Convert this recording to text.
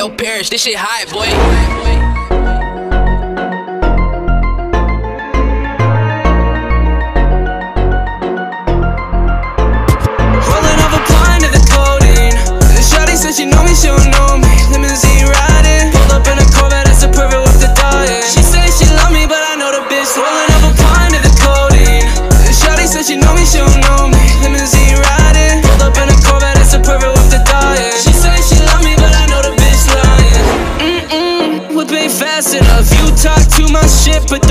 your parents. This shit hot, boy. she know me, she don't know me. Limousine riding. Pulled up in a Corvette, that's a perfect with the diet She say she love me, but I know the bitch. Rolling off a pint of the codeine. Shawty said she know me, she don't know me. Limousine ain't fast enough. You talk too much shit, but